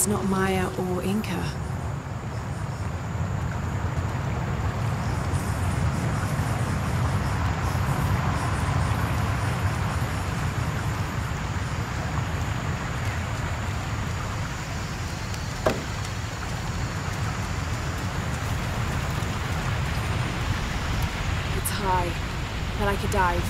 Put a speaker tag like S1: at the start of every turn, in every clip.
S1: It's not Maya or Inca. It's high, but I could dive.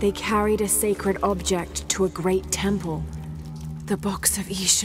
S1: They carried a sacred object to a great temple. The box of Ix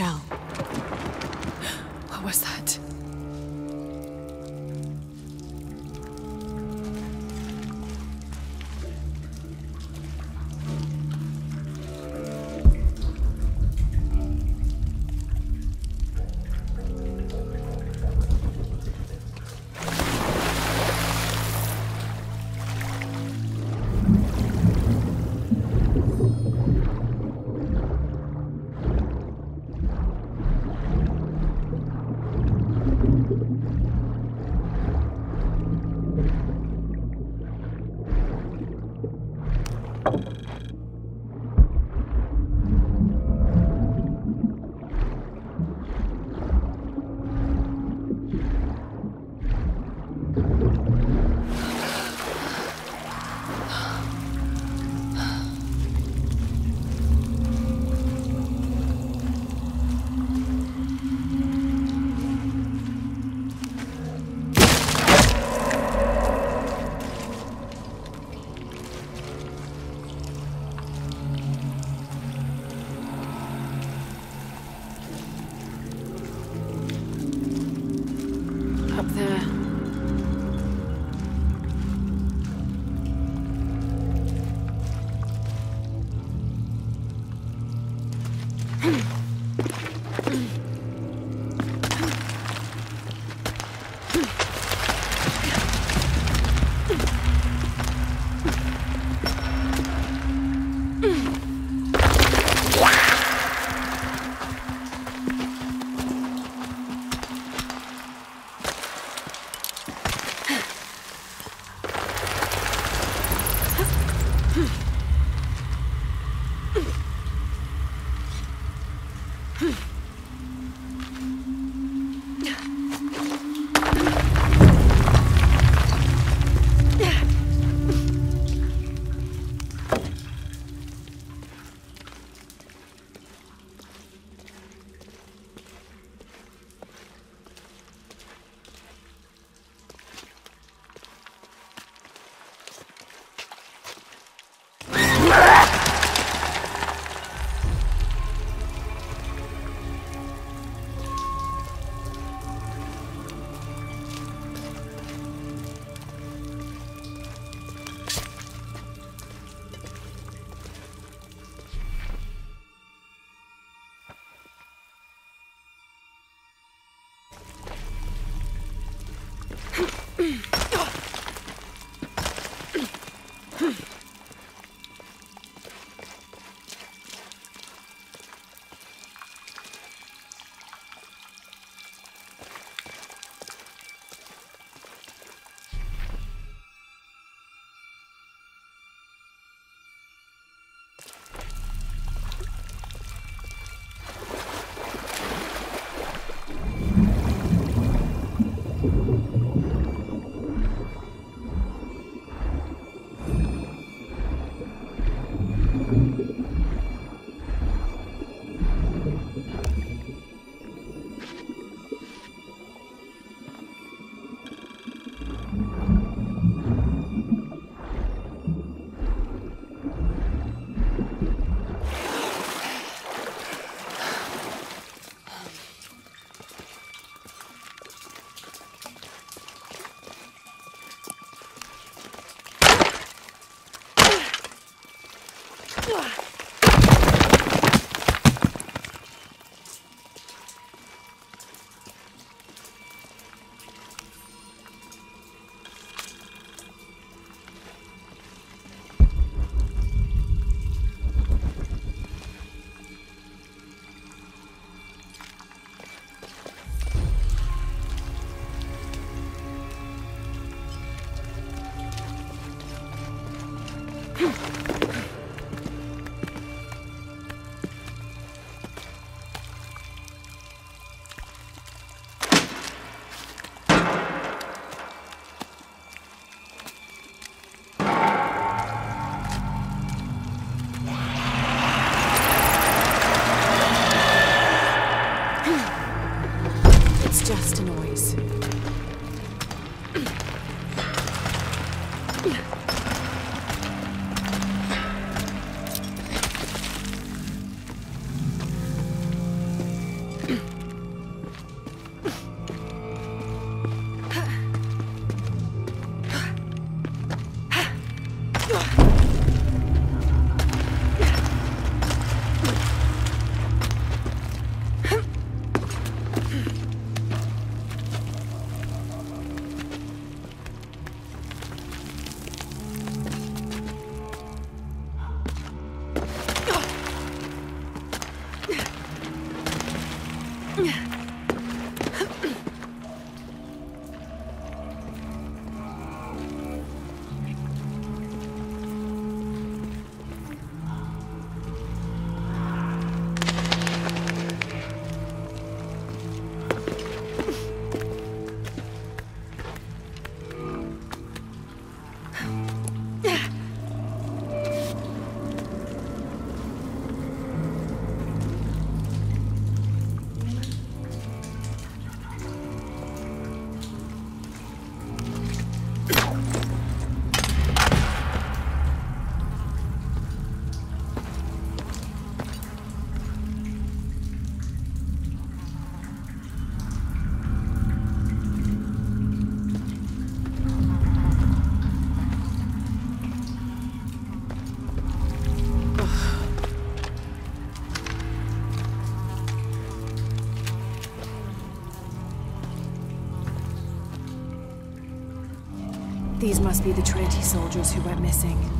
S1: must be the Trinity soldiers who went missing.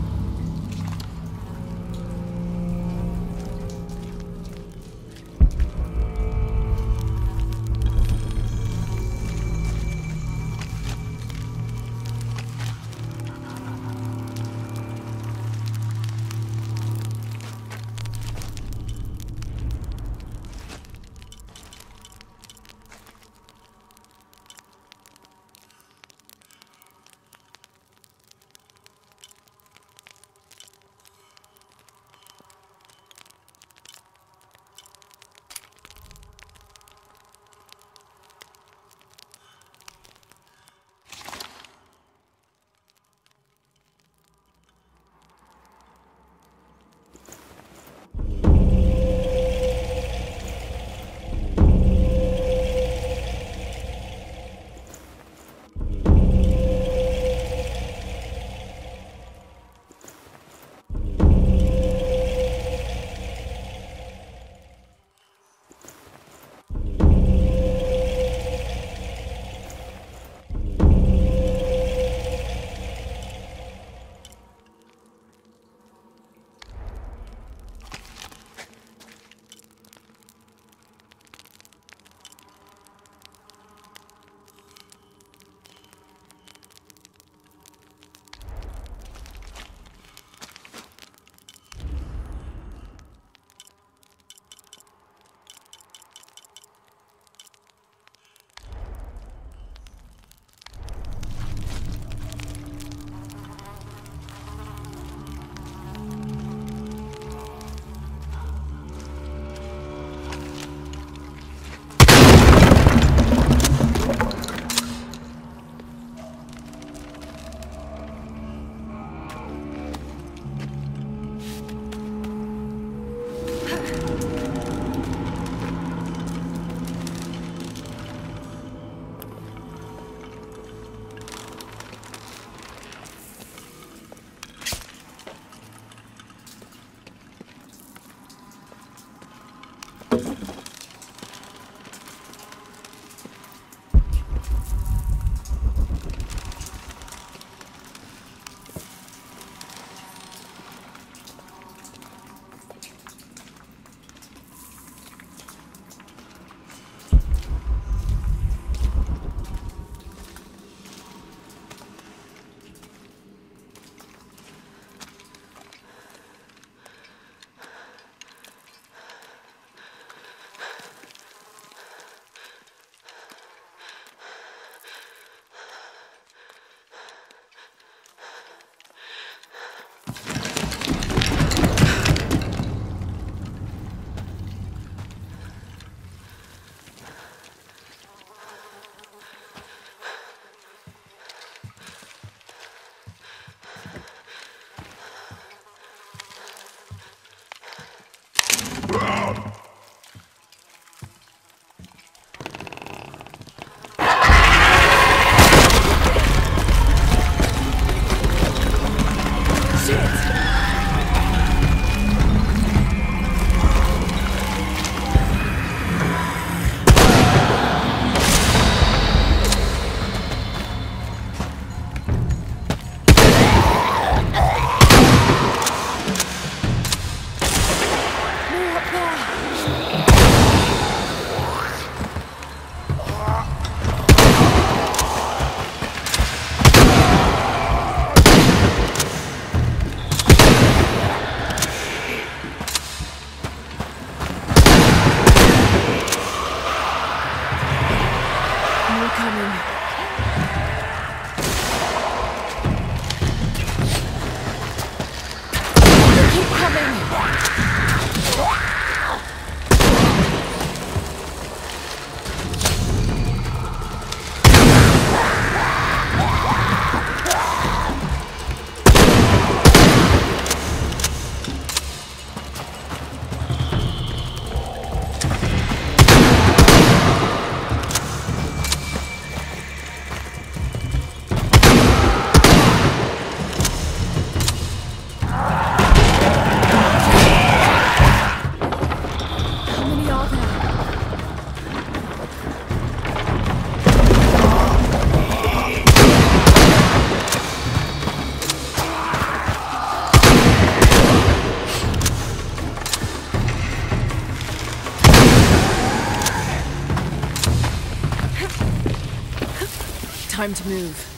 S1: Time to move.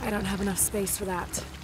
S1: I don't have enough space for that.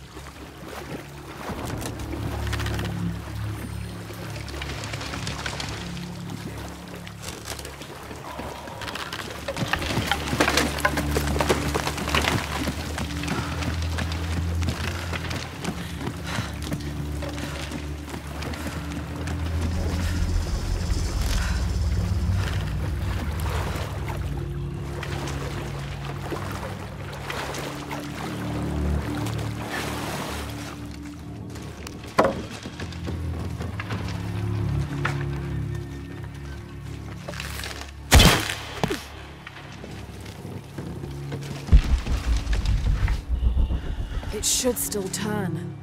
S1: Should still turn.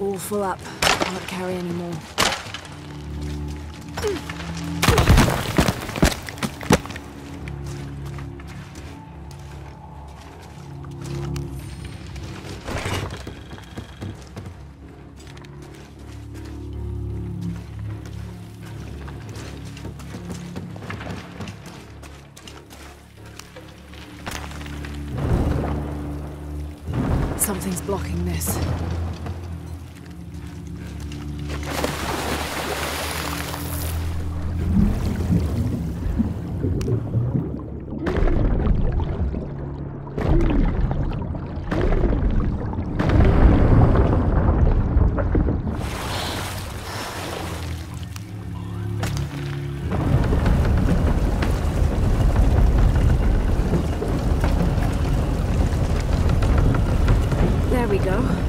S1: All full up. Can't carry anymore. Something's we go.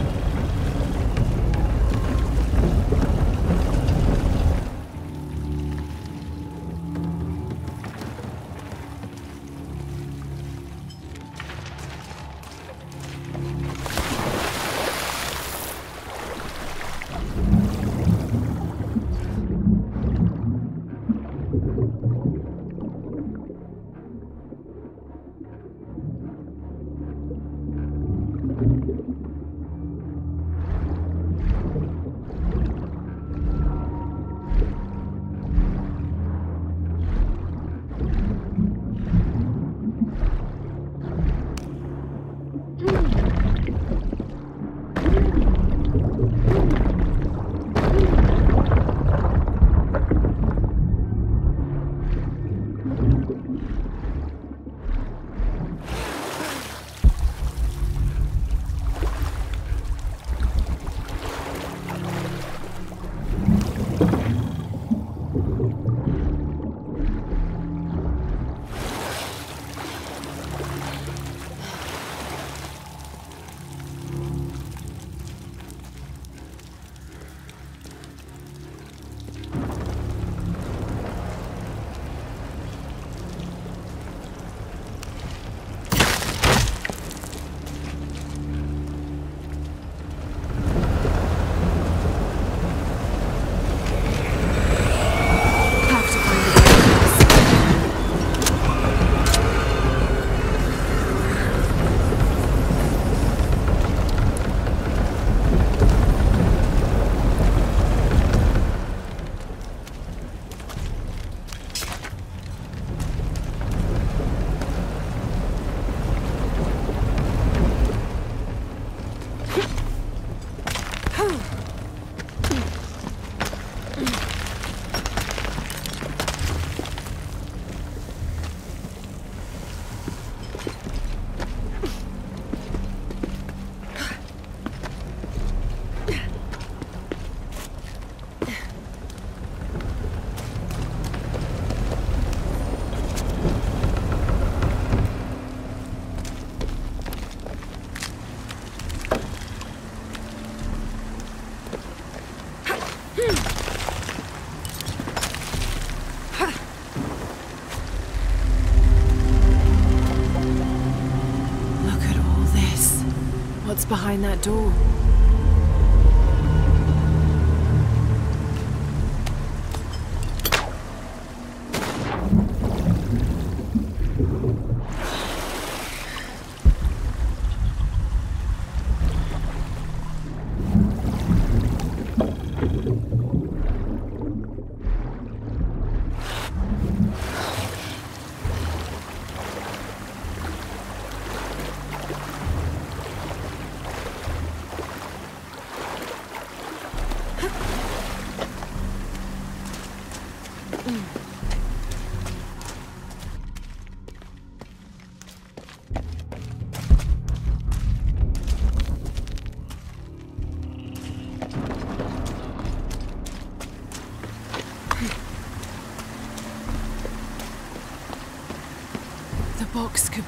S1: Behind that door?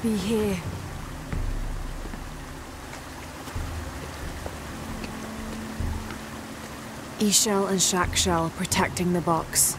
S1: Be here. Ix Chel and Chak Chel protecting the box.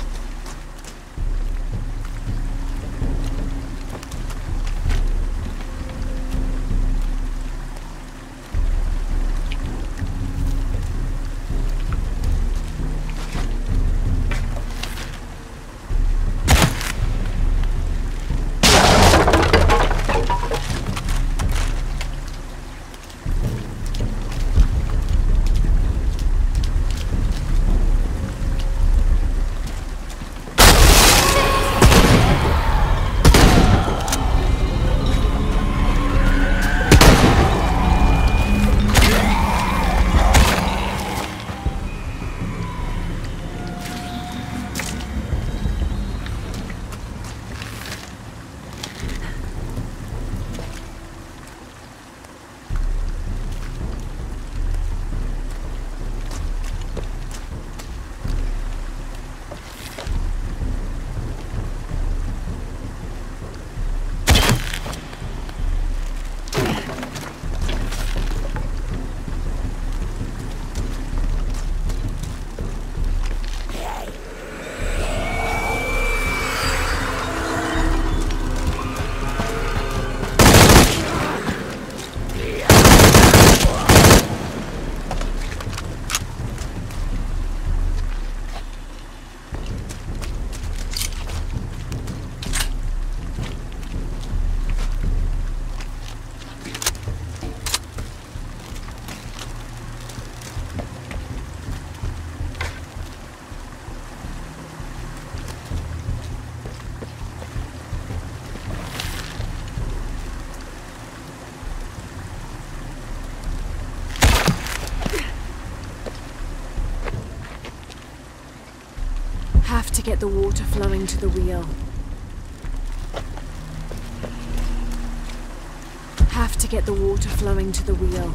S1: Have to get the water flowing to the wheel. Have to get the water flowing to the wheel.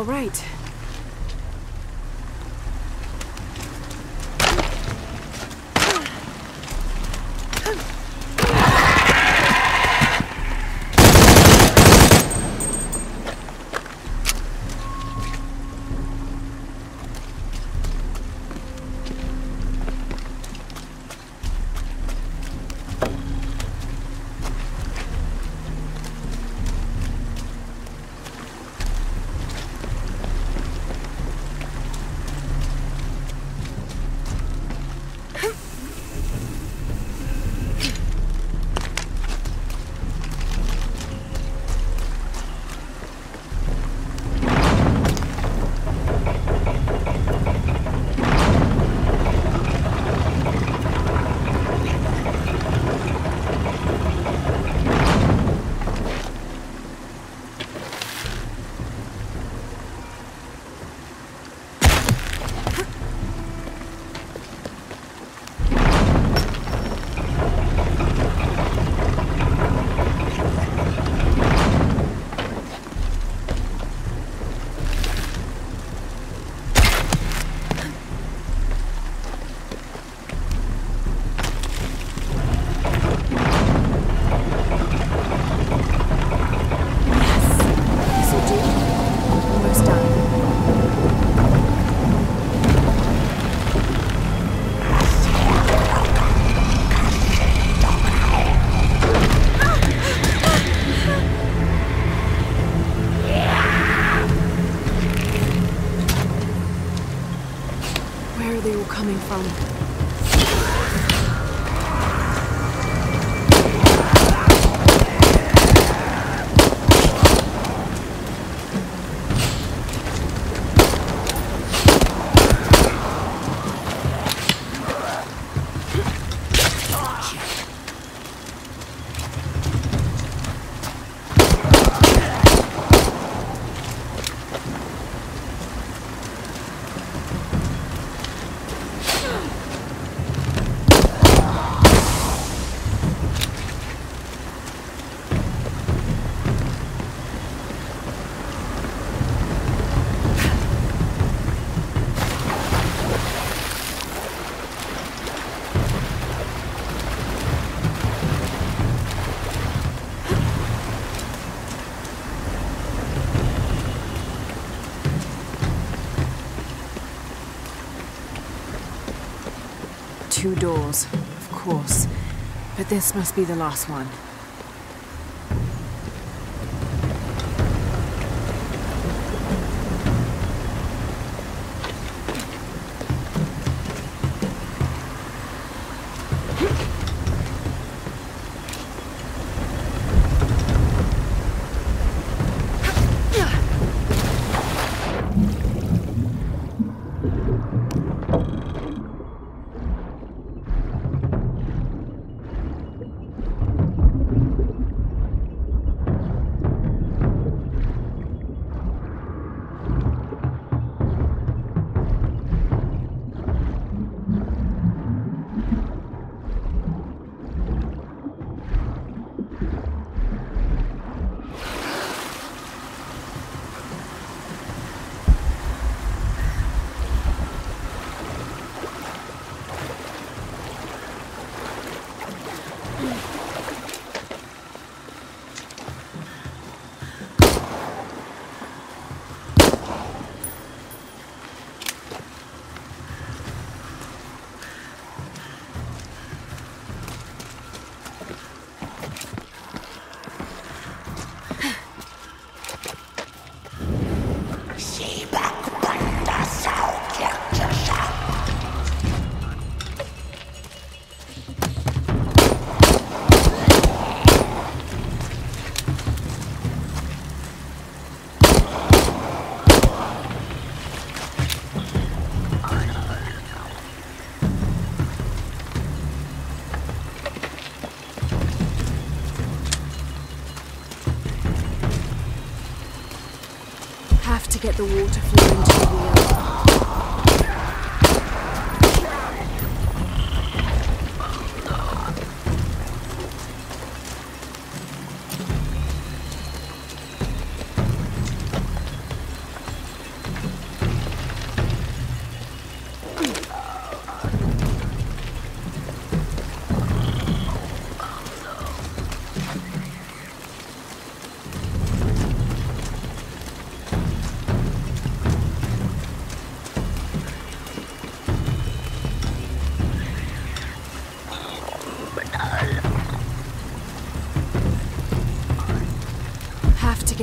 S1: All right. Doors, of course. But this must be the last one.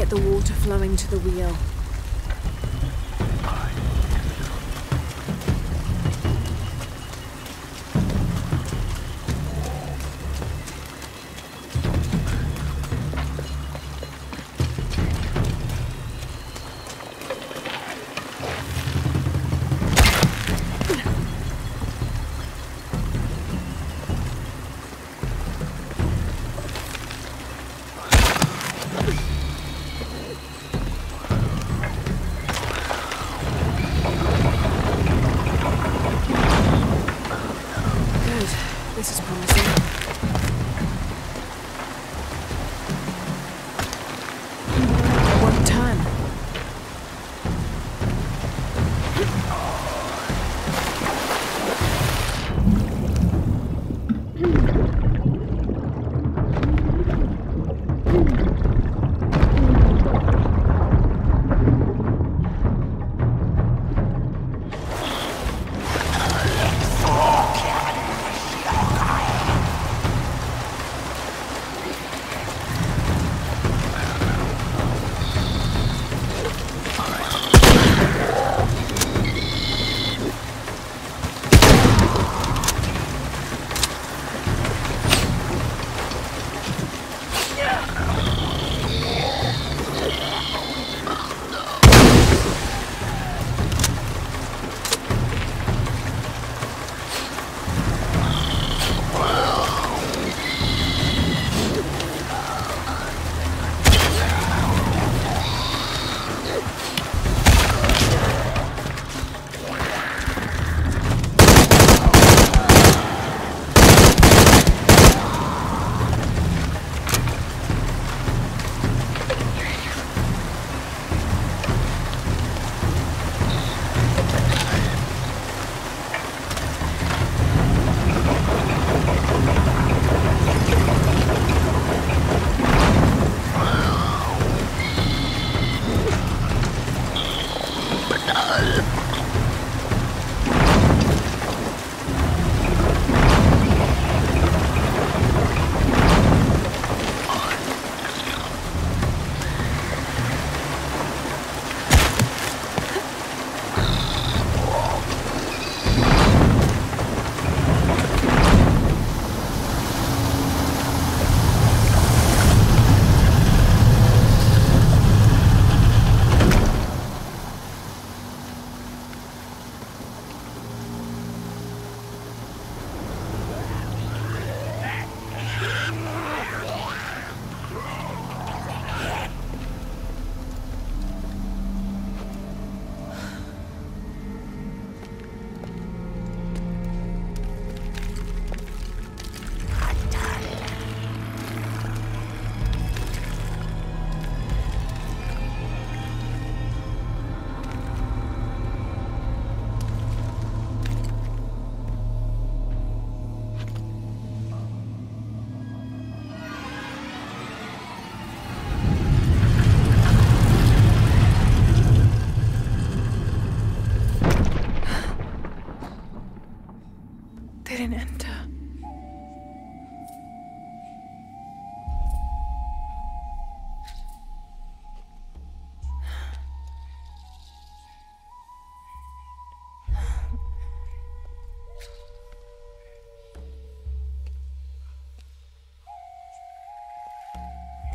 S1: The water flowing to the wheel.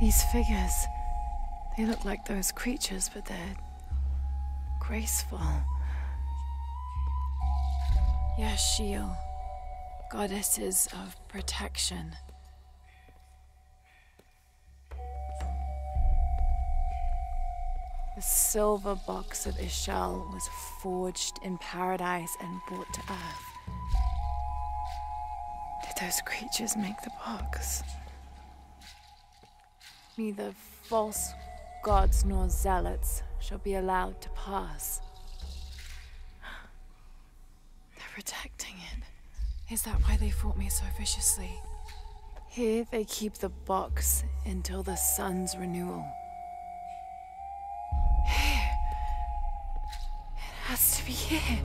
S1: These figures, they look like those creatures, but they're graceful. Yaaxil, goddesses of protection. The silver box of Ix Chel was forged in paradise and brought to earth. Did those creatures make the box? Neither false gods nor zealots shall be allowed to pass. They're protecting it. Is that why they fought me so viciously? Here they keep the box until the sun's renewal. Here. It has to be here.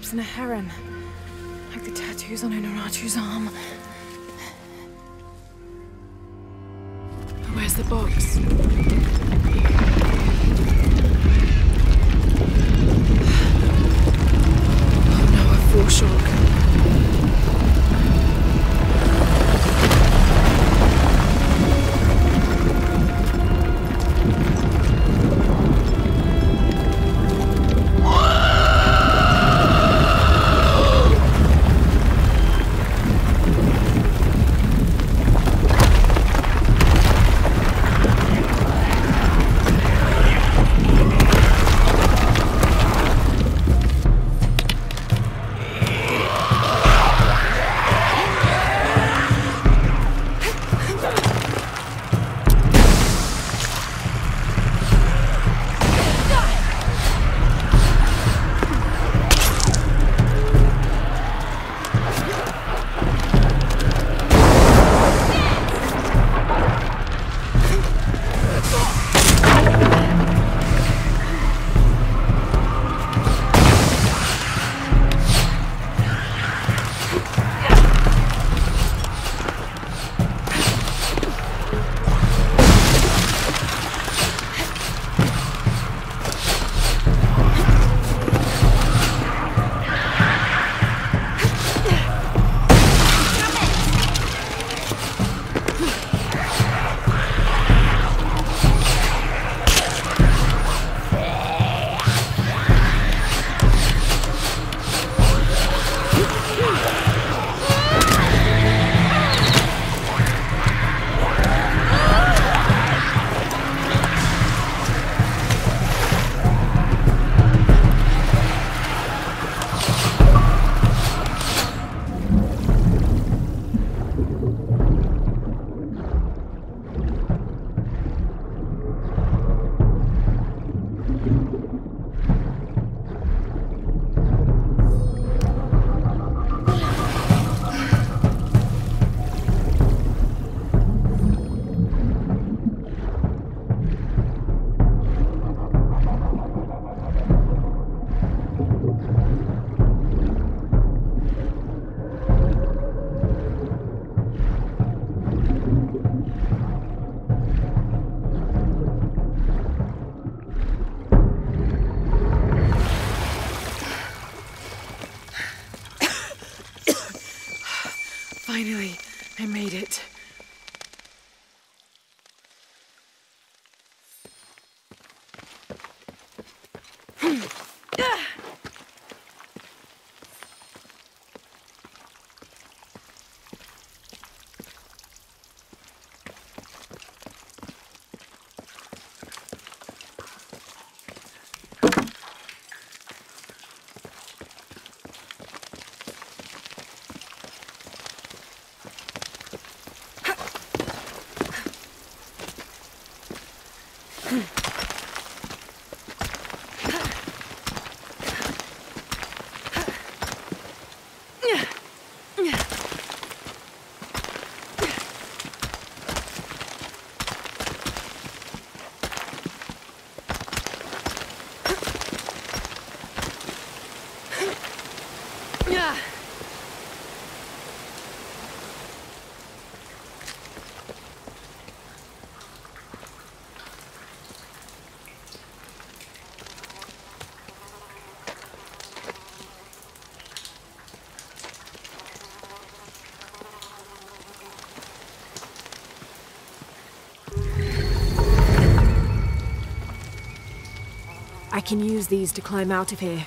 S1: An and a heron. Like the tattoos on Unuratu's arm. Where's the box? Oh no, a foreshock.
S2: Can use these to climb out of here.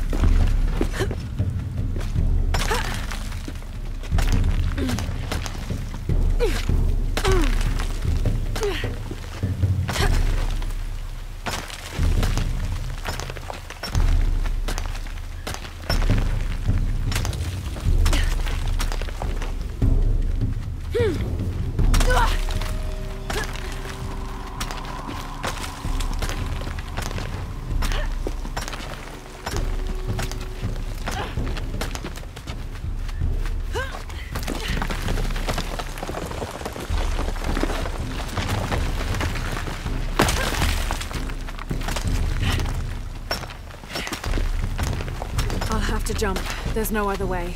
S2: Jump. There's no other way.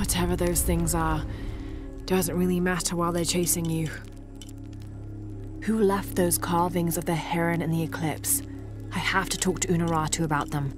S2: Whatever those things are, doesn't really matter while they're chasing you. Who left those carvings of the heron and the eclipse? I have to talk to Unuratu about them.